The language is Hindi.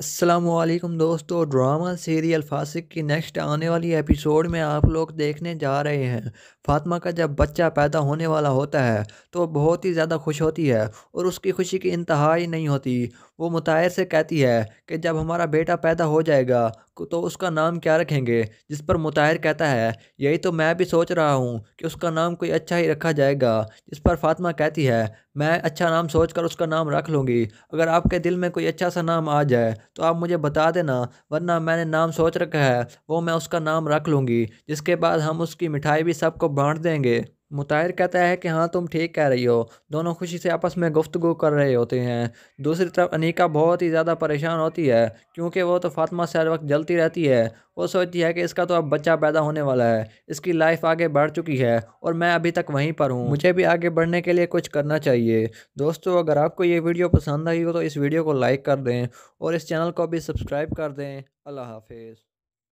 असलम दोस्तों, ड्रामा सीरियल फासिक की नेक्स्ट आने वाली एपिसोड में आप लोग देखने जा रहे हैं। फातिमा का जब बच्चा पैदा होने वाला होता है तो बहुत ही ज़्यादा खुश होती है और उसकी खुशी की इंतहा ही नहीं होती। वो मुतायर से कहती है कि जब हमारा बेटा पैदा हो जाएगा तो उसका नाम क्या रखेंगे? जिस पर मुताहिर कहता है, यही तो मैं भी सोच रहा हूँ कि उसका नाम कोई अच्छा ही रखा जाएगा। जिस पर फातिमा कहती है, मैं अच्छा नाम सोच कर उसका नाम रख लूँगी। अगर आपके दिल में कोई अच्छा सा नाम आ जाए तो आप मुझे बता देना, वरना मैंने नाम सोच रखा है, वो मैं उसका नाम रख लूँगी, जिसके बाद हम उसकी मिठाई भी सबको बाँट देंगे। मुताहिर कहता है कि हाँ तुम ठीक कह रही हो। दोनों खुशी से आपस में गुफ्तगु कर रहे होते हैं। दूसरी तरफ़ अनीका बहुत ही ज़्यादा परेशान होती है, क्योंकि वो तो फातिमा से हर वक्त जलती रहती है। वो सोचती है कि इसका तो अब बच्चा पैदा होने वाला है, इसकी लाइफ आगे बढ़ चुकी है और मैं अभी तक वहीं पर हूँ। मुझे भी आगे बढ़ने के लिए कुछ करना चाहिए। दोस्तों, अगर आपको ये वीडियो पसंद आई हो तो इस वीडियो को लाइक कर दें और इस चैनल को भी सब्सक्राइब कर दें। अल्लाह हाफिज़।